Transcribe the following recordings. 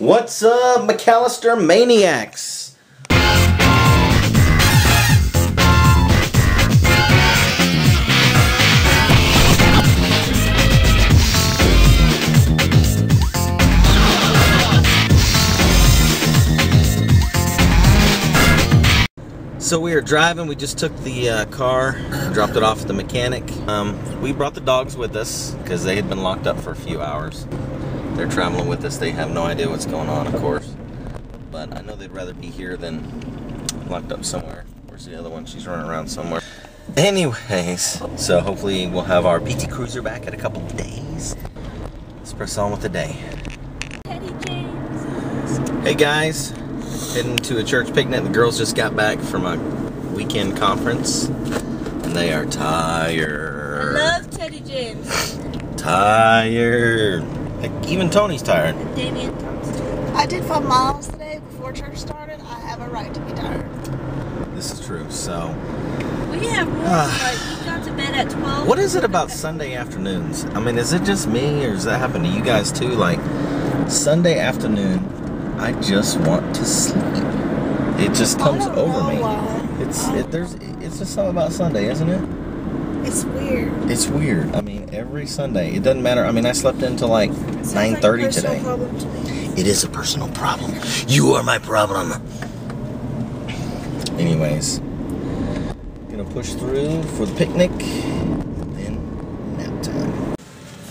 What's up, McAlister Maniacs? So we are driving. We just took the uh, car, dropped it off at the mechanic. Um, we brought the dogs with us because they had been locked up for a few hours. They're traveling with us. They have no idea what's going on, of course. But I know they'd rather be here than locked up somewhere. Where's the other one? She's running around somewhere. Anyways, so hopefully we'll have our PT Cruiser back in a couple days. Let's press on with the day. Teddy James. Hey guys, heading to a church picnic. The girls just got back from a weekend conference, and they are tired. I love Teddy James. Tired. Like, even Tony's tired. Damien I did five miles today before church started. I have a right to be tired. This is true. So, We have more. Ah. like we got to bed at twelve. what is it about Sunday afternoons? I mean, is it just me, or does that happen to you guys too? Like, Sunday afternoon, I just want to sleep. It just comes over me. why. It's it, there's it's just something about Sunday, isn't it? It's weird. It's weird. I mean, every Sunday. It doesn't matter. I mean, I slept until like nine like thirty today. problem to. It is a personal problem. You are my problem. Anyways, gonna push through for the picnic, And then nap time.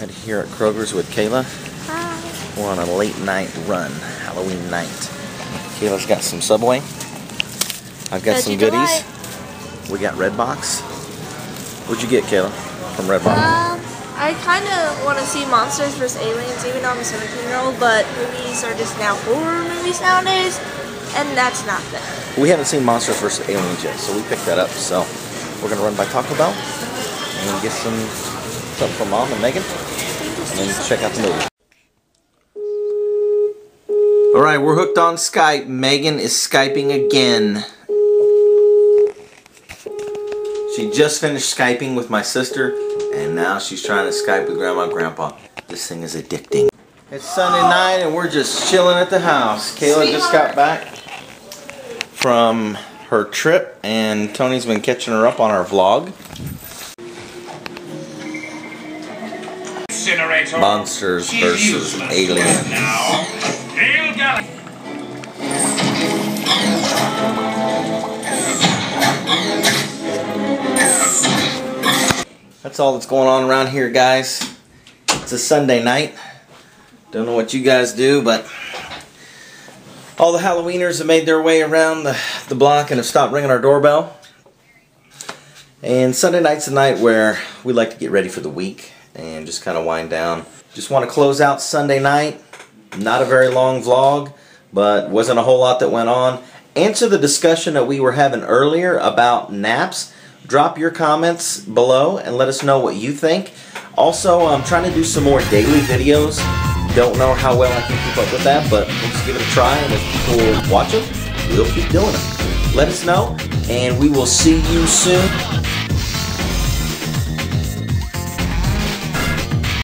Out here at Kroger's with Kayla. Hi. We're on a late night run, Halloween night. Kayla's got some Subway. I've got some Veggie goodies. We got Redbox. What'd you get, Kayla, from Redbox? Um, I kind of want to see Monsters vs. Aliens, even though I'm a 17 year old, but movies are just now horror movies nowadays, and that's not them. We haven't seen Monsters vs. Aliens yet, so we picked that up. So we're gonna run by Taco Bell and get some something for Mom and Megan, and then check out the movie. All right, we're hooked on Skype. Megan is skyping again. She just finished skyping with my sister, and now she's trying to Skype with Grandma and Grandpa. This thing is addicting. It's Sunday night, and we're just chilling at the house. Kayla just got back from her trip, and Tony's been catching her up on our vlog. Monsters versus aliens. That's all that's going on around here, guys. It's a Sunday night. Don't know what you guys do, but all the Halloweeners have made their way around the, the block and have stopped ringing our doorbell. And Sunday night's the night where we like to get ready for the week and just kind of wind down. Just want to close out Sunday night. Not a very long vlog, but wasn't a whole lot that went on. Answer the discussion that we were having earlier about naps. Drop your comments below and let us know what you think. Also, I'm trying to do some more daily videos. Don't know how well I can keep up with that, but we'll just give it a try. And if people watch them, we'll keep doing them. Let us know, and we will see you soon.